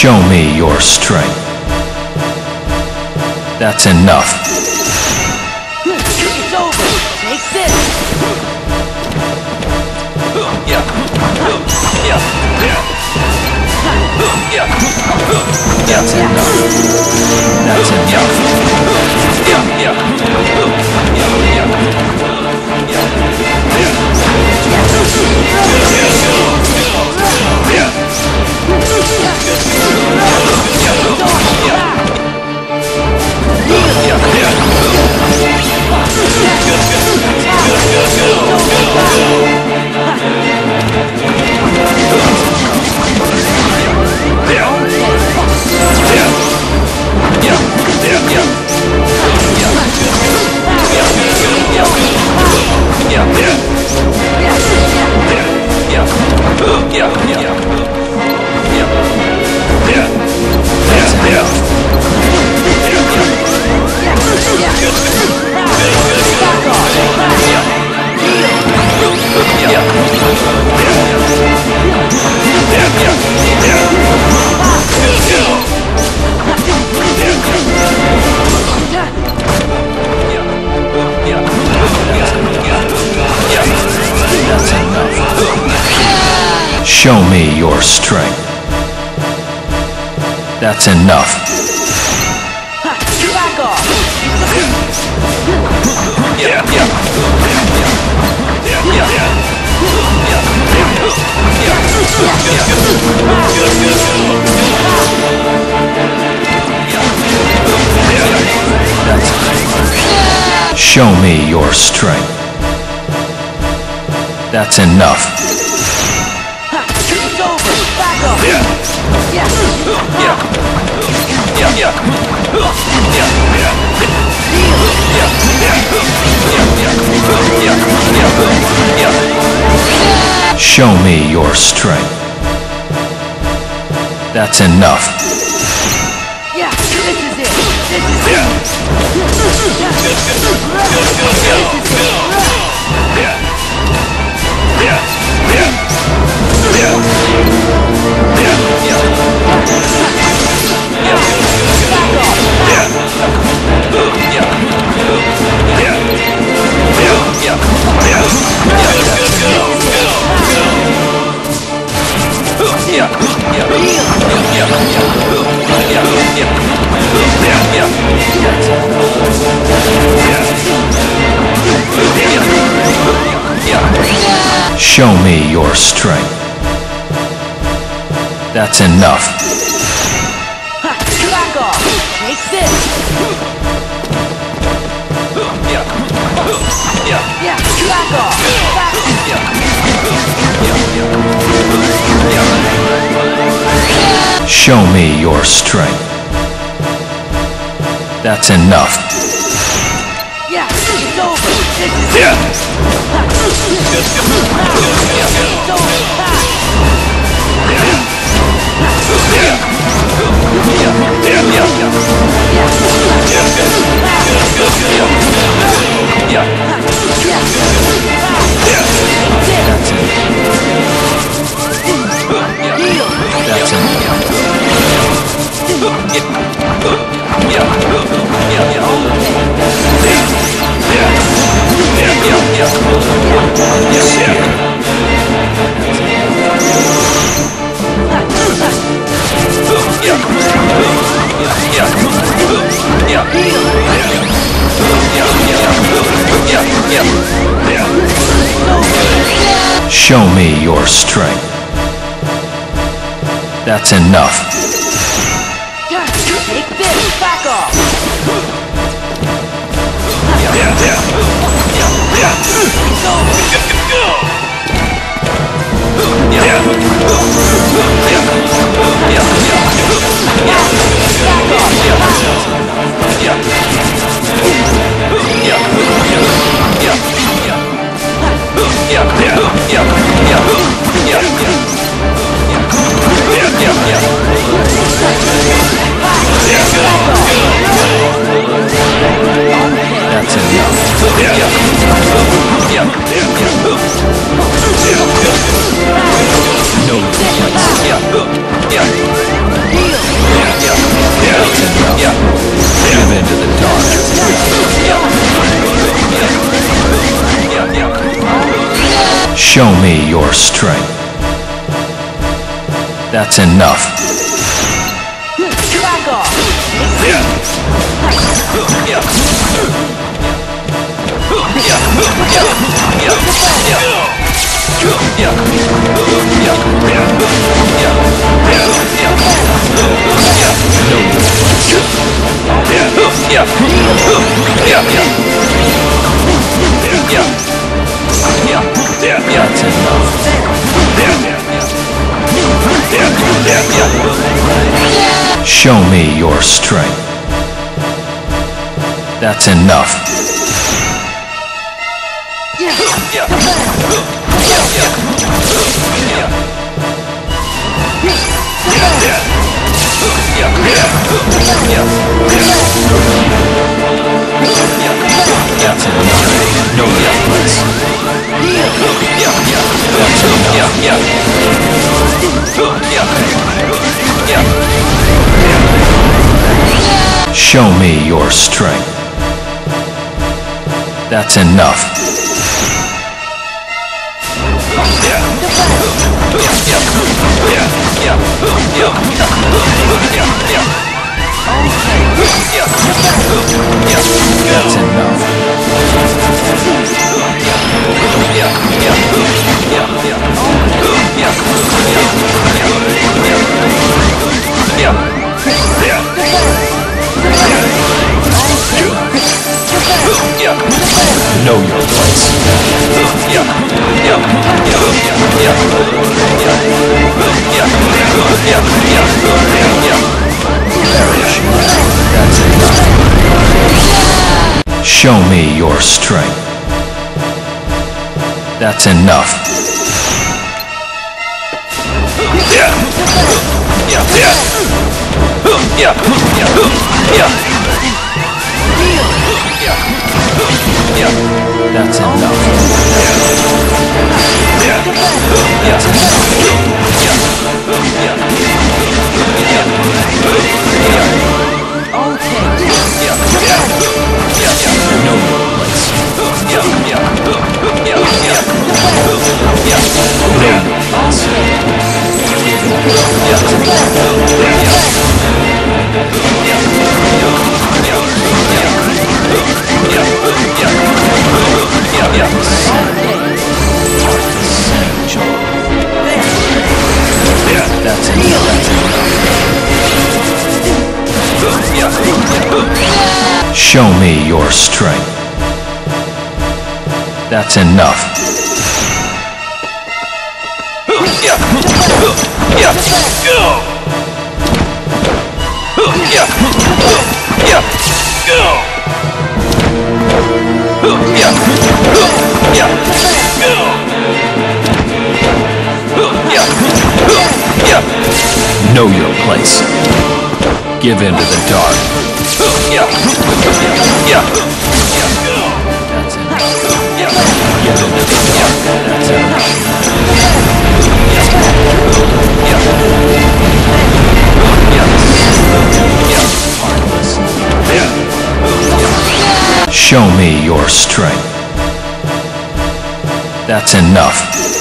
Show me your strength. That's enough. It's over. Take this. That's enough. That's enough. Yeah. Show me your strength. That's enough. Back off. Show me your strength. That's enough. Show me your strength. That's enough. Yeah, this is it. This is it. Show me your strength. That's enough. Back off. Take this. Yeah, back off. Back Show me your strength. That's enough. Yeah, Show me your strength. That's enough. Show me your strength. That's enough. Back off! Enough. Show me your strength. That's enough. Show me your strength. That's enough. That's enough. Your strength. That's enough. Yeah, yeah, yeah. That's enough. Show me your strength. That's enough. Know your place. Give in to the dark. That's enough. Give in to the dark. That's enough. Show me your strength. That's enough.